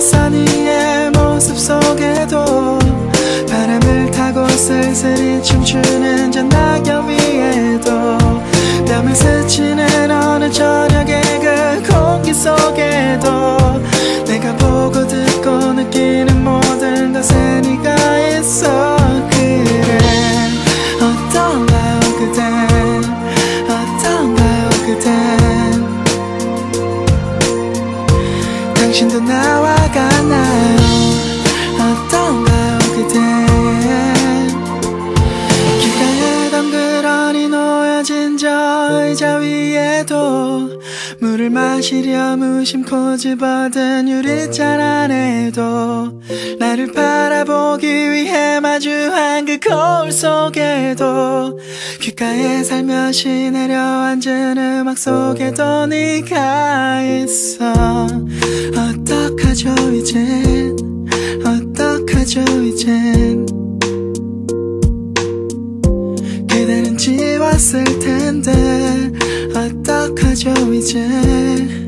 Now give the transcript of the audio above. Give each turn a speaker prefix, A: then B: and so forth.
A: 써니의 모습 속에도 바람을 타고 쓸쓸히 춤추는 당신도 나와 같나요? 어떤가요 그댄 길가에 덩그러니 놓여진 저 의자 위에도 물을 마시려 무심코 집어든 유리잔 안에도 나를 바라보기 위해 마주한 그 거울 속에도 귓가에 살며시 내려앉은 음악 속에도 네가 있어 어떡하죠 이젠? 어떡하죠 이젠? 그대는 지웠을 텐데 어떡하죠 이제